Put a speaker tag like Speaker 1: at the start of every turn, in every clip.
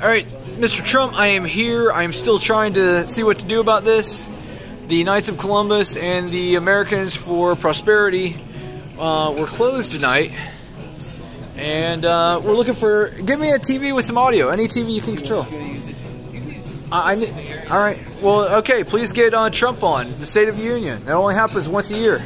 Speaker 1: All right, Mr. Trump, I am here. I am still trying to see what to do about this. The Knights of Columbus and the Americans for Prosperity uh, were closed tonight. And uh, we're looking for. Give me a TV with some audio. Any TV you can control. I, I all right. Well, okay. Please get uh, Trump on the State of the Union. That only happens once a year.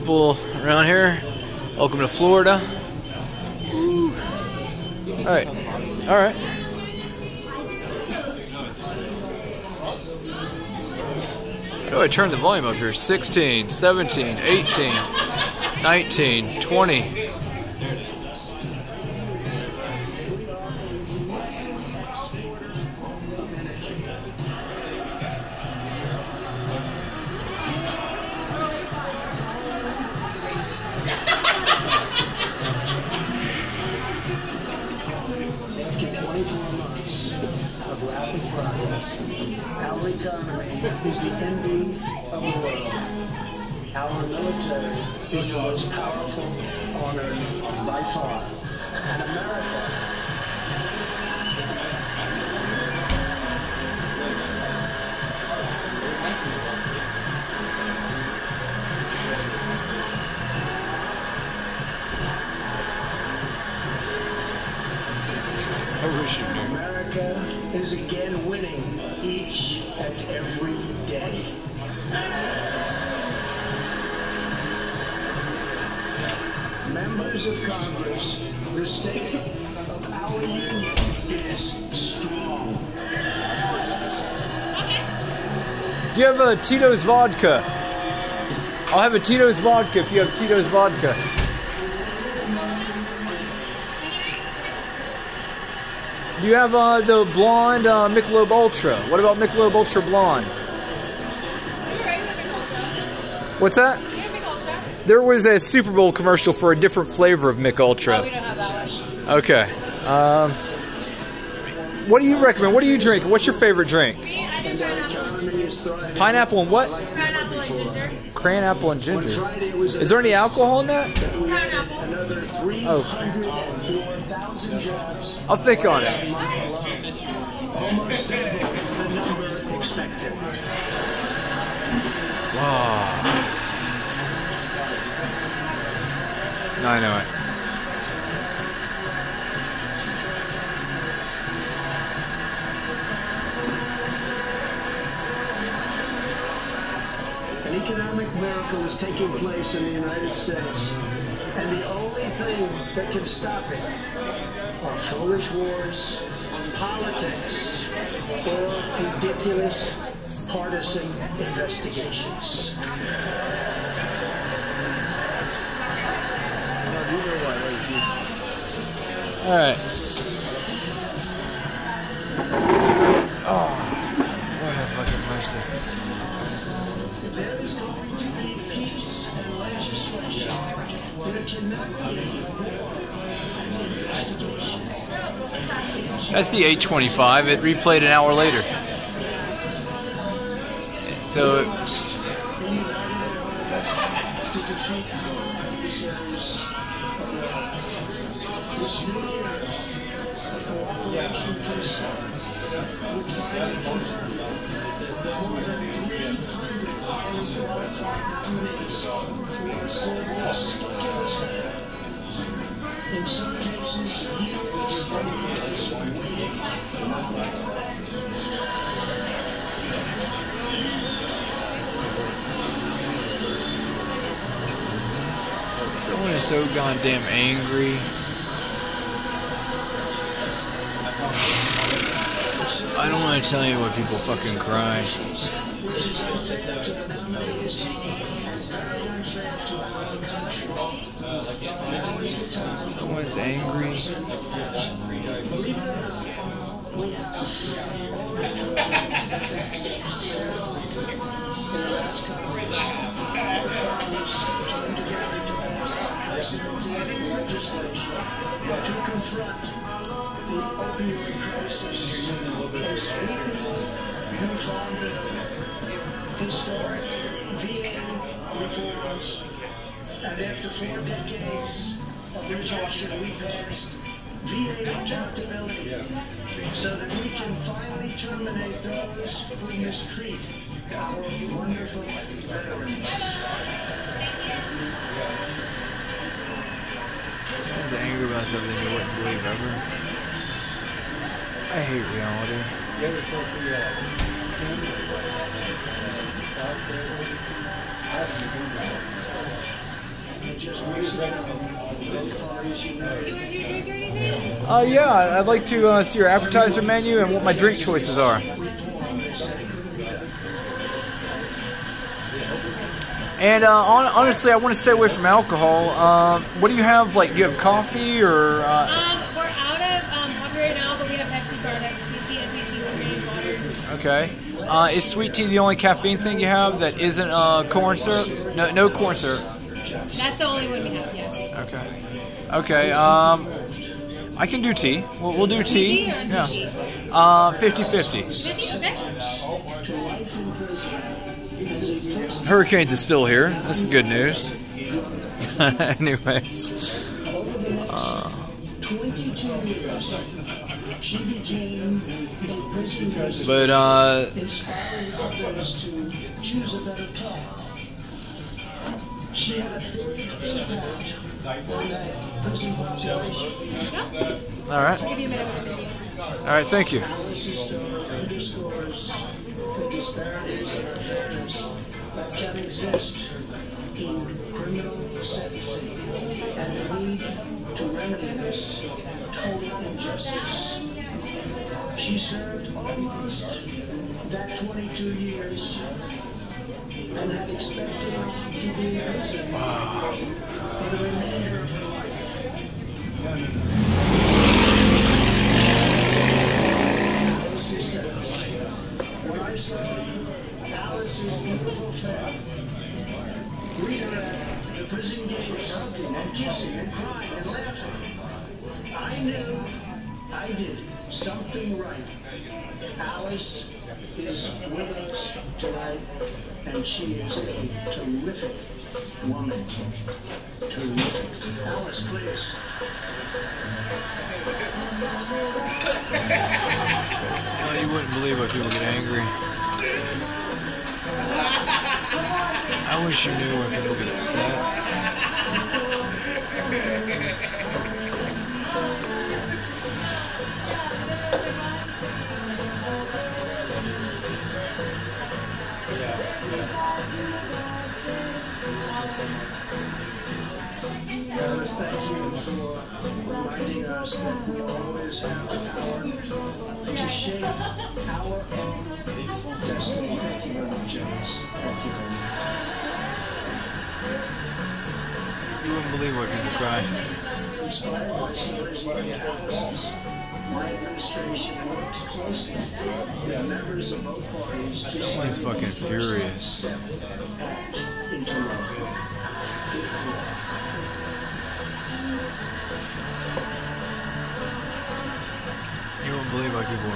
Speaker 1: People around here. Welcome to Florida. All right. All right. How do I turn the volume up here? 16, 17, 18, 19, 20.
Speaker 2: Our military is the most powerful on earth by far. And America. America is again winning each and every day. Members of Congress, the state of our union is strong.
Speaker 1: Do you have a Tito's vodka? I'll have a Tito's vodka if you have Tito's vodka. Do you have uh, the blonde uh, Michelob Ultra? What about Michelob Ultra Blonde? What's that? There was a Super Bowl commercial for a different flavor of Mich Ultra.
Speaker 3: We don't have that one.
Speaker 1: Okay. Um, what do you recommend? What do you drink? What's your favorite drink?
Speaker 3: Me, I did pineapple.
Speaker 2: economy is thriving.
Speaker 1: Pineapple and what?
Speaker 3: Pineapple and ginger.
Speaker 1: Crayon apple and ginger. Is there any alcohol in that?
Speaker 3: Pineapple.
Speaker 2: Another 304,000 jobs.
Speaker 1: I'll think on it.
Speaker 2: Almost
Speaker 1: I know it.
Speaker 2: An economic miracle is taking place in the United States. And the only thing that can stop it are foolish wars, politics, or ridiculous partisan investigations.
Speaker 1: All right. Oh, what a fucking mercy. That's the 825. It replayed an hour later. So, everyone is so goddamn angry. I tell you what people fucking cry. Someone's angry.
Speaker 2: to confront historic VA reforms, and after four decades of exhaustion, we VA accountability so that we can finally terminate those who mistreat our wonderful veterans.
Speaker 1: I was angry about something you wouldn't believe ever. I hate reality.
Speaker 2: And just recently, both.
Speaker 3: You want to do a drink or anything?
Speaker 1: Uh, yeah, I- I'd like to uh, see your appetizer menu and what my drink choices are. And uh, hon- honestly, I want to stay away from alcohol. Um, what do you have? Like, do you have coffee or? Uh,
Speaker 3: Um,
Speaker 1: okay. Uh, is sweet tea the only caffeine thing you have that isn't uh, corn syrup? No, no corn syrup.
Speaker 3: That's the only one we have, yes.
Speaker 1: Okay. Okay. Um, I can do tea. We'll, we'll do tea.
Speaker 3: tea or
Speaker 1: Yeah.
Speaker 3: tea?
Speaker 1: Uh, 50-50.
Speaker 3: Fifty, okay.
Speaker 2: to life in prison as a first
Speaker 1: Hurricanes is still here. This is good news. Anyways,
Speaker 2: over She became a prison resident,
Speaker 1: but uh,
Speaker 2: inspiring others to choose a better path. She had a big impact on that prison population.
Speaker 1: all right,
Speaker 3: I'll give you a minute with the video.
Speaker 1: all right. Thank you.
Speaker 2: This story underscores the disparities and unfairness that can exist in criminal sentencing and the need She served almost that 22 years and had expected to be in prison for the remainder of her life. Woman. Terrific. Alice, please.
Speaker 1: Oh, you wouldn't believe why people get angry. I wish you knew why people get upset.
Speaker 2: Thank you for reminding us that we always have the power to shape our own destiny. Thank you very much, Alice. Thank you very much.
Speaker 1: You wouldn't believe why people cry.
Speaker 2: Inspired by stories like Alice's, my administration worked closely with members of both parties to
Speaker 1: fucking furious.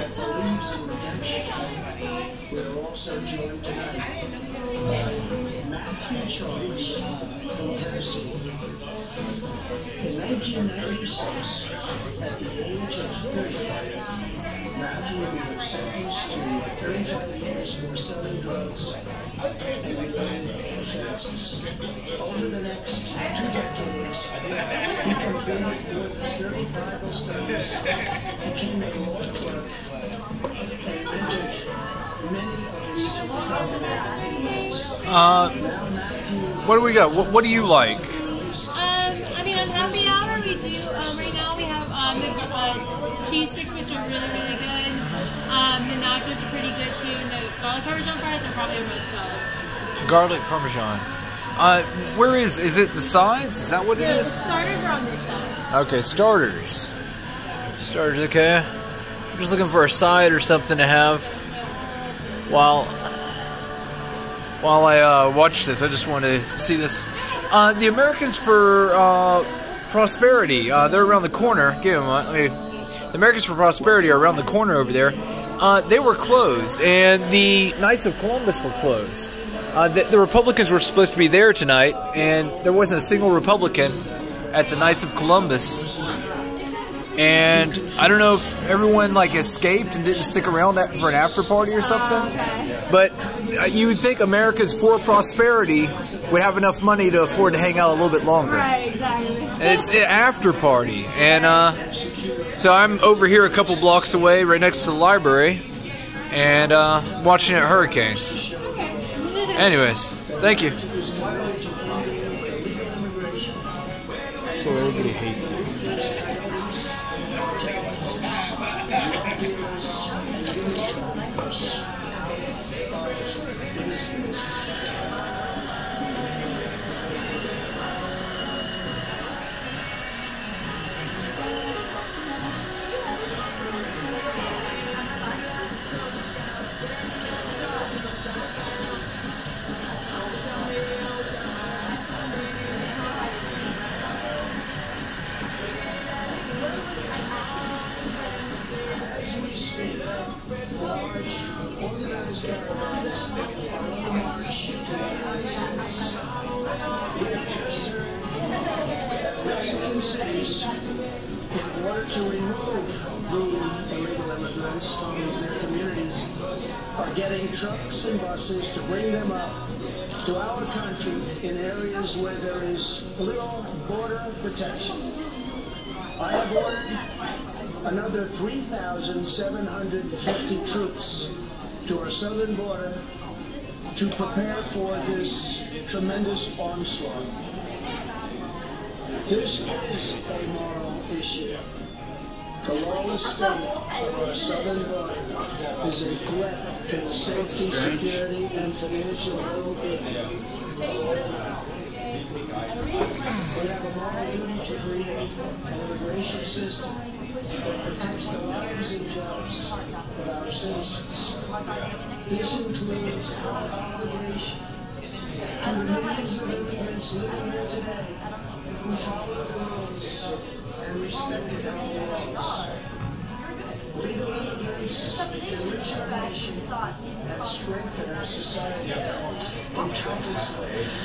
Speaker 2: that believes in redemption. We're also joined tonight by Matthew Charles from Tennessee. In 1996, at the age of 30, Matthew was sentenced to 35 years for selling drugs and related offenses. Over the next two decades, he completed more than 30 Bible studies, became a
Speaker 1: Uh, what do we got? What, what do you like?
Speaker 3: Um, I mean, on happy hour we do. Um, right now we have um, the uh, cheese sticks, which are really, really good. Um, the nachos are pretty good too, and the garlic parmesan fries are probably our most solid.
Speaker 1: Garlic parmesan. Uh, where is is it? The sides? Is that what it
Speaker 3: Yeah,
Speaker 1: is?
Speaker 3: starters are on this side.
Speaker 1: Okay, starters. Starters, okay. I'm just looking for a side or something to have while while I uh, watch this. I just want to see this. Uh, the Americans for uh, Prosperity. Uh, they're around the corner. Give them. The Americans for Prosperity are around the corner over there. Uh, they were closed, and the Knights of Columbus were closed. Uh, the, the Republicans were supposed to be there tonight, and there wasn't a single Republican at the Knights of Columbus. And I don't know if everyone like escaped and didn't stick around that for an after party or something. But uh, you would think America's for prosperity would have enough money to afford to hang out a little bit longer.
Speaker 3: Right, exactly.
Speaker 1: It's an after party, and uh, so I'm over here a couple blocks away, right next to the library, and uh, watching it hurricane. Anyways, thank you. So everybody hates you.
Speaker 2: Mexican in order to remove illegal immigrants from their communities, are getting trucks and buses to bring them up to our country in areas where there is little border protection. I have ordered another 3,750 troops to our southern border to prepare for this tremendous onslaught. This is a moral issue. The lawless state of our southern border is a threat to the safety, security, and financial well-being. We have a moral duty to create an immigration system lives and jobs of our citizens. This includes our obligation to the millions of immigrants living here today who follow the rules and respected our laws. Legal immigrants enrich our nation and strengthen our society in countless ways.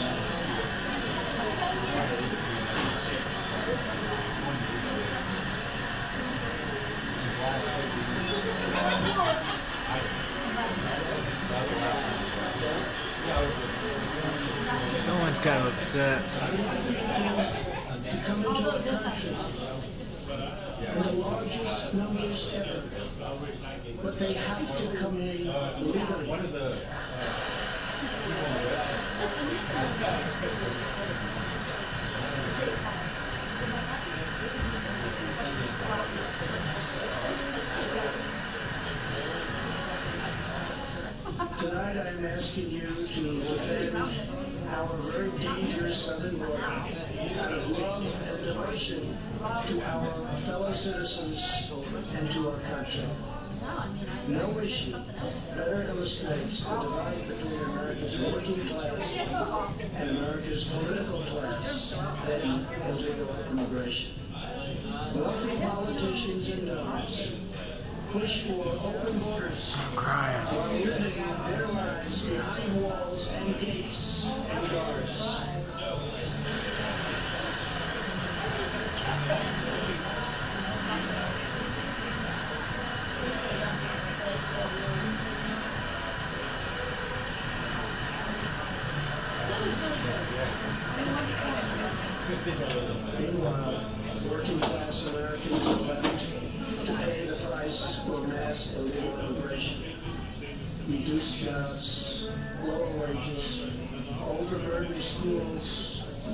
Speaker 1: Kind of upset.
Speaker 2: the largest numbers ever. But they have to come in legally. Tonight I'm asking you to our very dangerous southern border out of love and devotion to our fellow citizens and to our country. No issue better illustrates the divide between America's working class and America's political class than illegal immigration. Wealthy politicians and donors push for open borders while living their lives behind walls and gates and guards. Meanwhile, working class Americans left to pay the price for mass illegal immigration. Reduced jobs, lower wages, overburdened schools,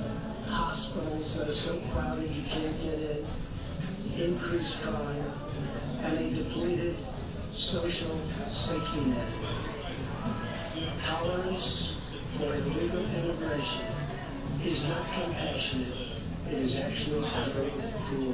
Speaker 2: hospitals that are so crowded you can't get in, increased crime, and a depleted social safety net. Tolerance for illegal immigration is not compassionate. It is actually very cruel.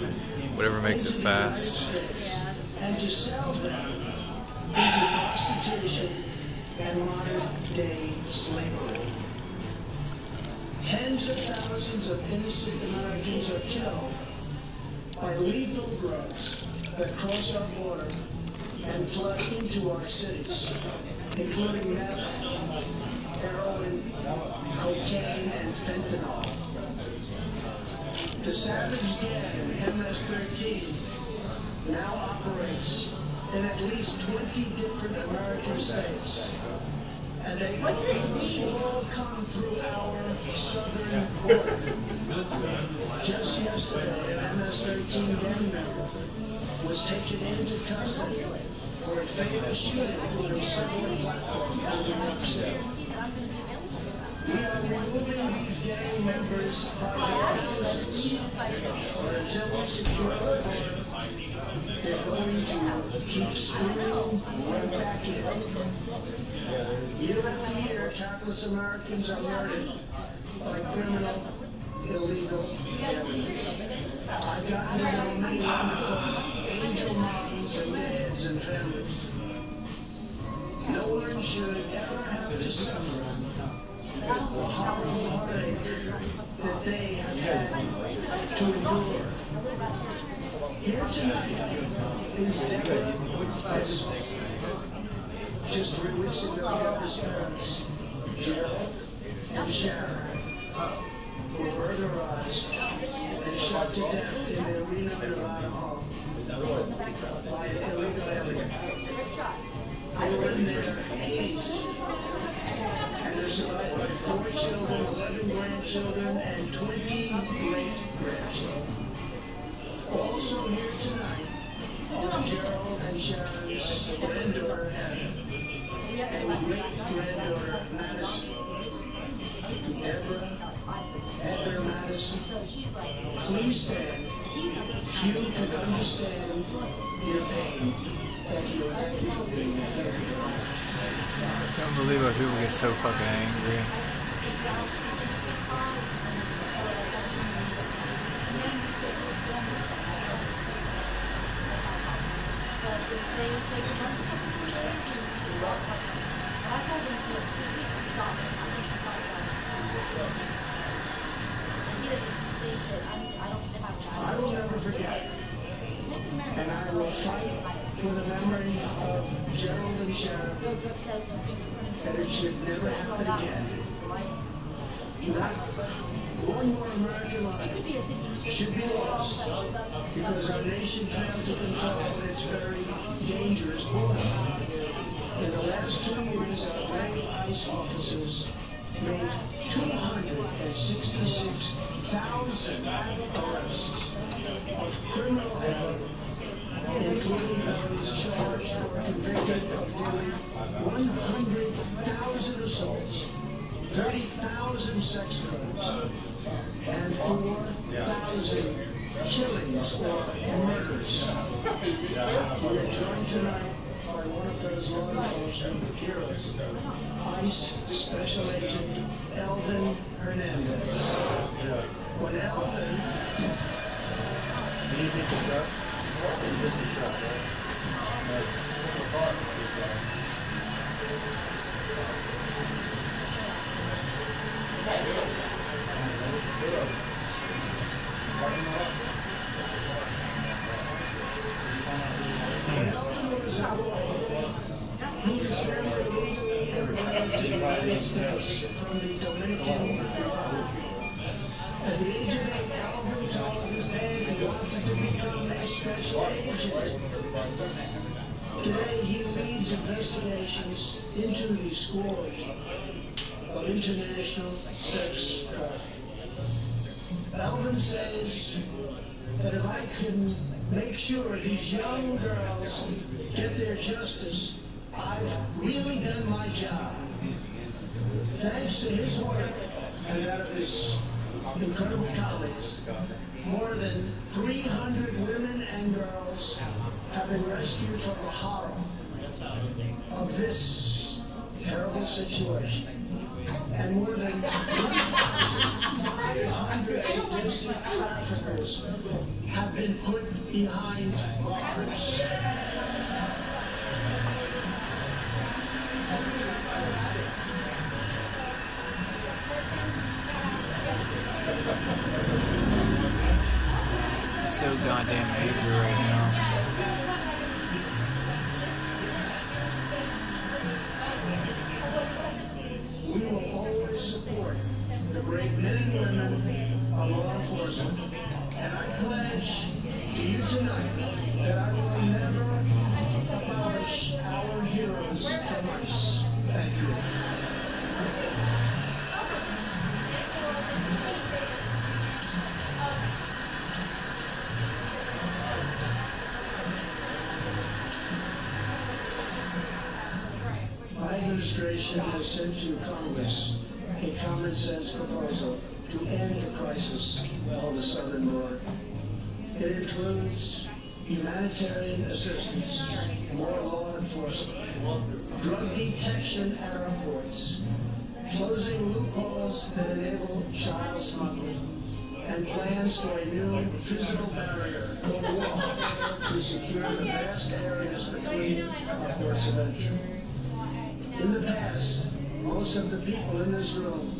Speaker 1: whatever makes it fast.
Speaker 2: and to sell them into prostitution and modern day slavery. Tens of thousands of innocent Americans are killed by lethal drugs that cross our border and flood into our cities, including meth, heroin, cocaine, and fentanyl. The savage gang MS-13 now operates in at least 20 different American states. And they all come through our southern border. Just yesterday, an MS-13 gang member was taken into custody for a fatal shooting on a subway platform in New York City. We are removing these gang members from their houses. They're going to keep screaming, we're back in. Year after year, countless Americans are murdered by criminal, illegal aliens. I've gotten to know many wonderful angel moms and dads and families. No should ever have suffer the horrible heartache that they have had to endure. Here tonight is Deborah Bissell. Just three weeks ago, Deborah's parents, Gerald and Sharon, were burglarized and shot to death in their Reno, Nevada home by an illegal alien. Grandchildren, and 20 great grandchildren. Also here tonight are Gerald and Sharon's granddaughter Heather and great granddaughter Madison. To Deborah, Heather, please stand. Few can understand your pain. Thank you, and thank you for being here.
Speaker 1: I don't believe why people get so fucking angry.
Speaker 2: I will never forget. And I will fight for the memory of Gerald and Sharon that it should never happen again. Not one more American life should be lost because our nation failed to control its very dangerous border. In the last two years, our brave ICE officers made 266,000 arrests of criminal including those charged or convicted of doing 100,000 assaults, 30,000 sex crimes, and 4,000 killings or murders. We are joined tonight by one of those ICE Special Agent Elvin Hernandez. Elvin the United from the Dominican Today, he leads investigations into the scores of international sex trafficking. Elvin says that if I can make sure these young girls get their justice, I've really done my job. Thanks to his work and that of his incredible colleagues, more than 300 women and girls have been rescued from the horror of this terrible situation. And more than 1,500 sadistic traffickers have been put behind bars.
Speaker 1: So goddamn angry right now.
Speaker 2: Administration has sent to Congress a common sense proposal to end the crisis on the southern border. It includes humanitarian assistance, more law enforcement, drug detection at our ports, closing loopholes that enable child smuggling, and plans for a new physical barrier or wall to secure the vast areas between our ports of entry. In the past, most of the people in this room